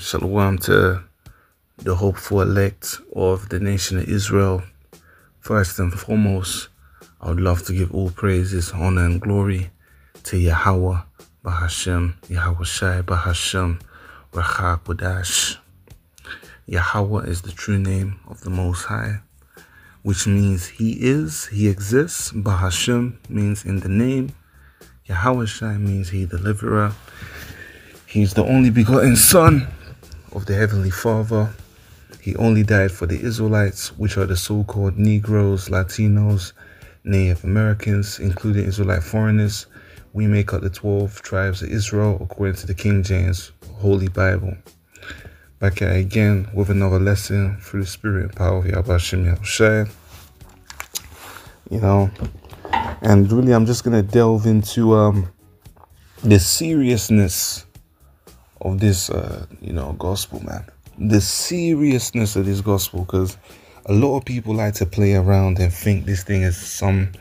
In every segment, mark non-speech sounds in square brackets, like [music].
Shalom to the hopeful elect of the nation of Israel. First and foremost, I would love to give all praises, honor, and glory to Yahweh, Bahashem, Yahawashai, Bahashem, Racha Kodash. Yahweh is the true name of the Most High, which means He is, He exists. Bahashem means in the name. Yahawashai means He deliverer. He's the only begotten Son of the Heavenly Father. He only died for the Israelites, which are the so called Negroes, Latinos, Native Americans, including Israelite foreigners. We make up the 12 tribes of Israel according to the King James Holy Bible. Back at again with another lesson through the Spirit and power of Yahweh Yahushua. You know, and really, I'm just gonna delve into um, the seriousness of this, uh, you know, gospel, man. The seriousness of this gospel, because a lot of people like to play around and think this thing is some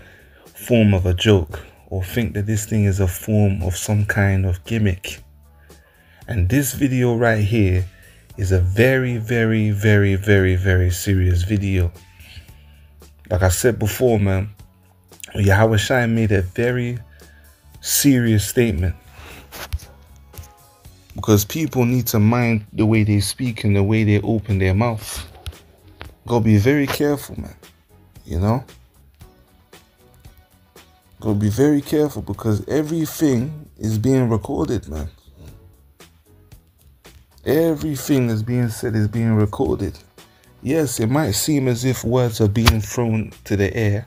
form of a joke, or think that this thing is a form of some kind of gimmick. And this video right here is a very, very, very, very, very serious video. Like I said before, man, Yahawashai made a very serious statement because people need to mind the way they speak and the way they open their mouth. Gotta be very careful, man. You know? Gotta be very careful because everything is being recorded, man. Everything that's being said is being recorded. Yes, it might seem as if words are being thrown to the air,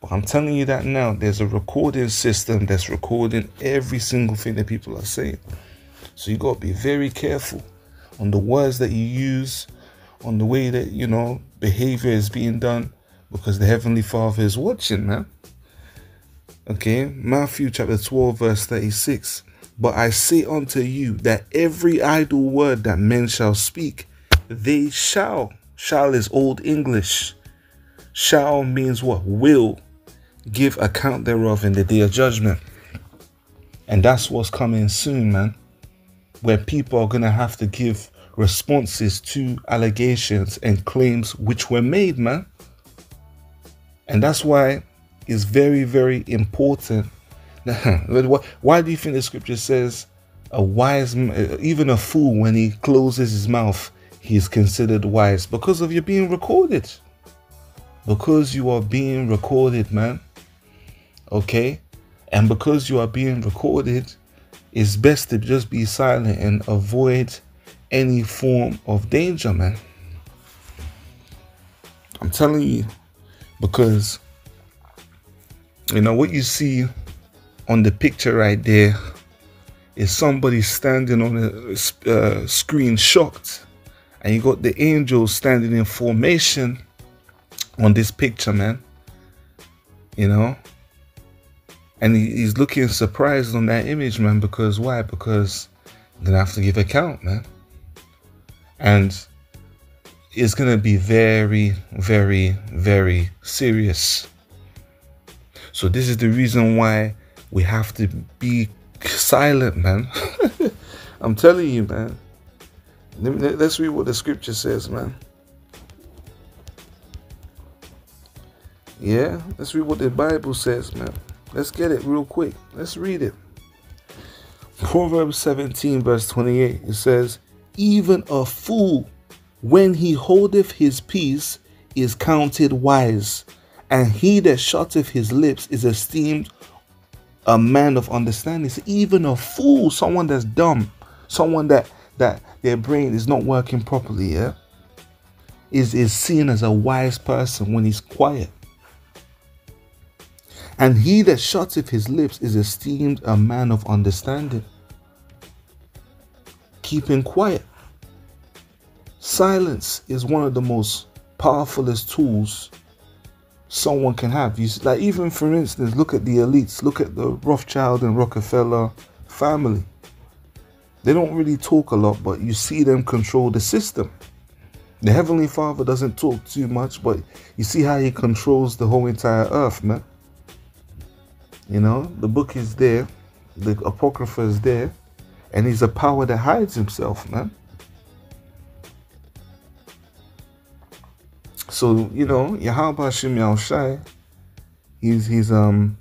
but I'm telling you that now, there's a recording system that's recording every single thing that people are saying. So you got to be very careful on the words that you use, on the way that, you know, behavior is being done, because the Heavenly Father is watching, man. Okay, Matthew chapter 12, verse 36. But I say unto you that every idle word that men shall speak, they shall. Shall is old English. Shall means what? Will give account thereof in the day of judgment. And that's what's coming soon, man where people are going to have to give responses to allegations and claims which were made, man. And that's why it's very, very important. [laughs] why do you think the scripture says a wise, uh, even a fool, when he closes his mouth, he is considered wise? Because of you being recorded. Because you are being recorded, man. Okay? And because you are being recorded, it's best to just be silent and avoid any form of danger, man. I'm telling you, because you know what you see on the picture right there is somebody standing on a uh, screen shocked, and you got the angels standing in formation on this picture, man. You know, and he's looking surprised on that image, man. Because why? Because I'm gonna have to give account, man. And it's gonna be very, very, very serious. So this is the reason why we have to be silent, man. [laughs] I'm telling you, man. Let's read what the scripture says, man. Yeah, let's read what the Bible says, man. Let's get it real quick. Let's read it. Proverbs 17, verse 28, it says, Even a fool, when he holdeth his peace, is counted wise, and he that shutteth his lips is esteemed a man of understanding. So even a fool, someone that's dumb, someone that that their brain is not working properly, yeah, is is seen as a wise person when he's quiet. And he that shutteth his lips is esteemed a man of understanding. Keeping quiet. Silence is one of the most powerfulest tools someone can have. You see, like even for instance, look at the elites, look at the Rothschild and Rockefeller family. They don't really talk a lot, but you see them control the system. The Heavenly Father doesn't talk too much, but you see how he controls the whole entire earth, man. You know, the book is there, the Apocrypha is there, and he's a power that hides himself, man. So, you know, Yahweh Shem Shai, he's he's um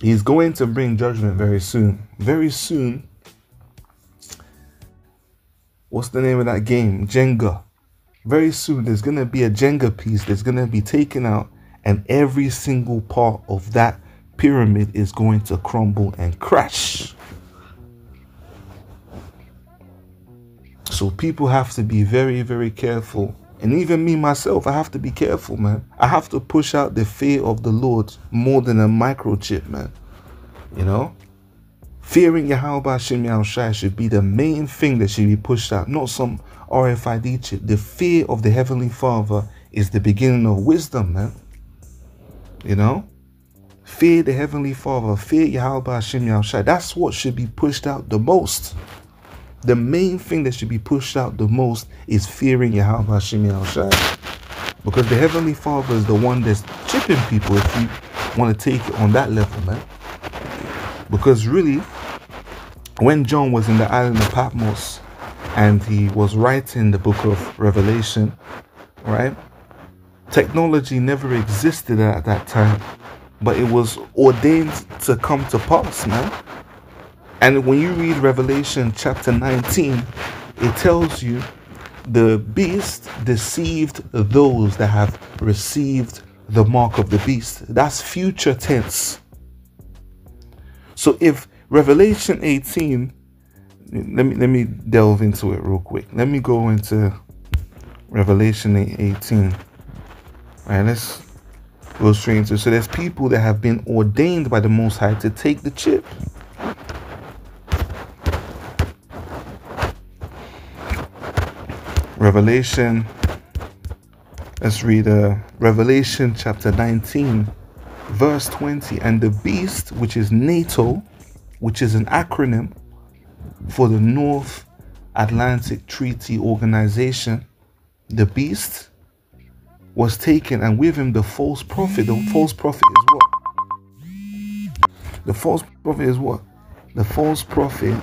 he's going to bring judgment very soon. Very soon. What's the name of that game? Jenga. Very soon there's gonna be a Jenga piece that's gonna be taken out, and every single part of that pyramid is going to crumble and crash. So people have to be very, very careful. And even me myself, I have to be careful, man. I have to push out the fear of the Lord more than a microchip, man. You know? Fearing Yahweh Shem Shai should be the main thing that should be pushed out, not some RFID chip. The fear of the Heavenly Father is the beginning of wisdom, man. You know? Fear the Heavenly Father, fear Yahweh Shem Shai. That's what should be pushed out the most the main thing that should be pushed out the most is fearing Yahweh Hashem Shai. Because the Heavenly Father is the one that's chipping people if you want to take it on that level, man. Because really, when John was in the island of Patmos and he was writing the book of Revelation, right? Technology never existed at that time, but it was ordained to come to pass, man. And when you read Revelation chapter 19, it tells you the beast deceived those that have received the mark of the beast. That's future tense. So if Revelation 18, let me let me delve into it real quick. Let me go into Revelation 18. All right, let's into it. So there's people that have been ordained by the Most High to take the chip. Revelation. Let's read uh, Revelation chapter 19, verse 20. And the beast, which is NATO, which is an acronym for the North Atlantic Treaty Organization, the beast was taken, and with him the false prophet. The false prophet is what? The false prophet is what? The false prophet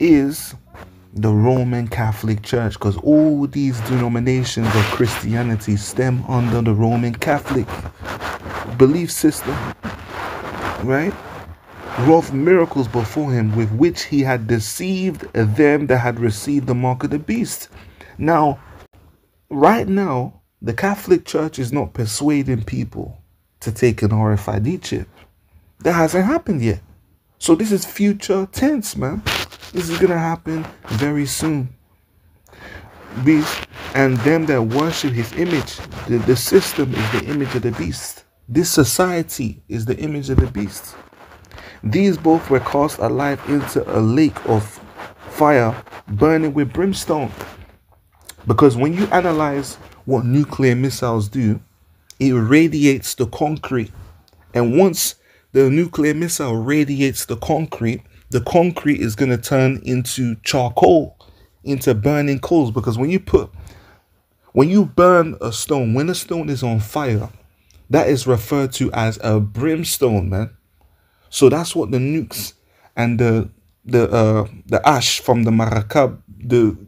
is the Roman Catholic Church because all these denominations of Christianity stem under the Roman Catholic belief system, right? Wrought miracles before him with which he had deceived them that had received the mark of the beast. Now, right now, the Catholic Church is not persuading people to take an RFID chip. That hasn't happened yet. So this is future tense, man. This is gonna happen very soon. Beast and them that worship his image. The, the system is the image of the beast. This society is the image of the beast. These both were cast alive into a lake of fire burning with brimstone. Because when you analyze what nuclear missiles do, it radiates the concrete. And once the nuclear missile radiates the concrete, the concrete is going to turn into charcoal, into burning coals. Because when you put, when you burn a stone, when a stone is on fire, that is referred to as a brimstone, man. So that's what the nukes and the the uh the ash from the merkabah, the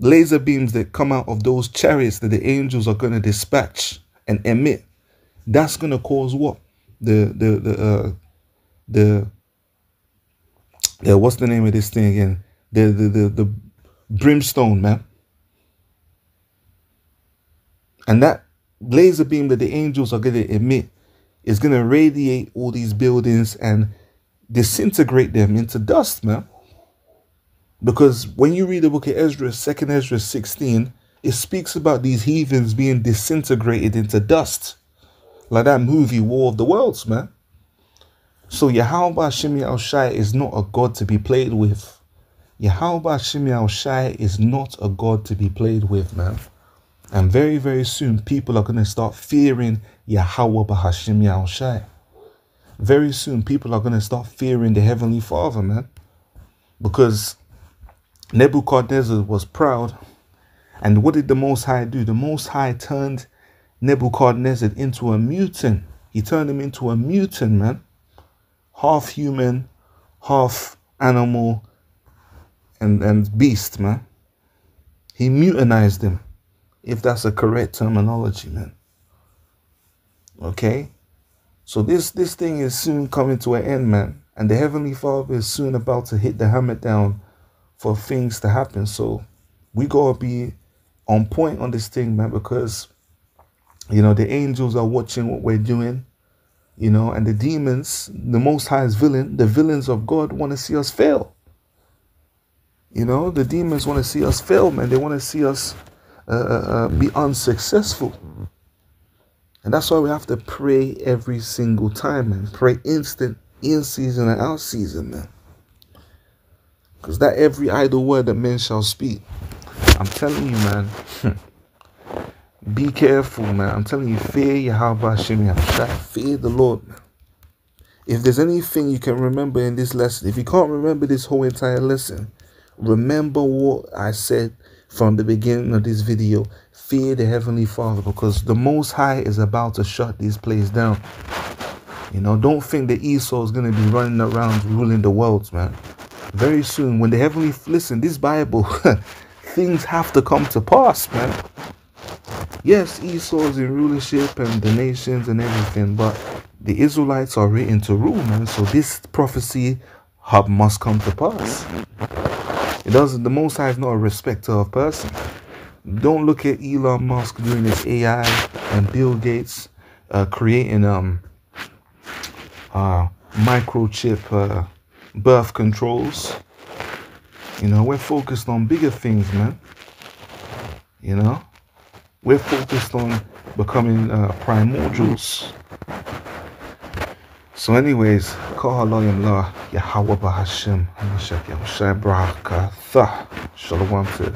laser beams that come out of those chariots that the angels are going to dispatch and emit. That's going to cause what the the the uh, the what's the name of this thing again? The the the, the brimstone, man. And that laser beam that the angels are going to emit is going to radiate all these buildings and disintegrate them into dust, man. Because when you read the book of Ezra, second Ezra 16, it speaks about these heathens being disintegrated into dust. Like that movie War of the Worlds, man. So Yahweh Shimi Shai is not a God to be played with. Yahweh Shimi Shai is not a God to be played with, man. And very, very soon, people are going to start fearing Yahweh Bahashim Shai. Very soon, people are going to start fearing the Heavenly Father, man. Because Nebuchadnezzar was proud. And what did the Most High do? The Most High turned Nebuchadnezzar into a mutant. He turned him into a mutant, man half human, half animal, and, and beast, man. He mutinized him. if that's a correct terminology, man. Okay? So this this thing is soon coming to an end, man. And the Heavenly Father is soon about to hit the hammer down for things to happen. So we gotta be on point on this thing, man, because you know the angels are watching what we're doing, you know, and the demons, the most highest villain, the villains of God want to see us fail. You know, the demons want to see us fail, man. They want to see us uh, uh, uh, be unsuccessful. And that's why we have to pray every single time, man. Pray instant, in season and out season, man. Because that every idle word that men shall speak. I'm telling you, man. [laughs] be careful, man. I'm telling you, fear Yahweh Hashem Fear the Lord, man. If there's anything you can remember in this lesson, if you can't remember this whole entire lesson, remember what I said from the beginning of this video. Fear the Heavenly Father because the Most High is about to shut this place down. You know, don't think that Esau is going to be running around ruling the world, man. Very soon, when the Heavenly... Listen, this Bible, [laughs] things have to come to pass, man. Yes, Esau is in rulership and the nations and everything, but the Israelites are written to rule, man. So this prophecy must come to pass. It doesn't. The Most High is not a respecter of person. Don't look at Elon Musk doing his AI and Bill Gates uh, creating um uh, microchip uh, birth controls. You know, we're focused on bigger things, man. You know, we're focused on becoming uh, primordials. So, anyways, Shalom to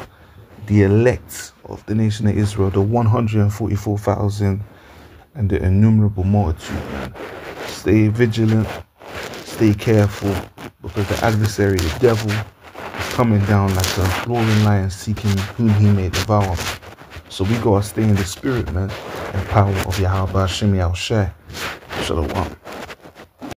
the elect of the nation of Israel, the 144,000 and the innumerable multitude, man. Stay vigilant, stay careful, because the adversary, the devil, is coming down like a roaring lion seeking whom he may devour. So we gotta stay in the spirit, man, and power of Yahweh Hashem Yahushua. Shalom.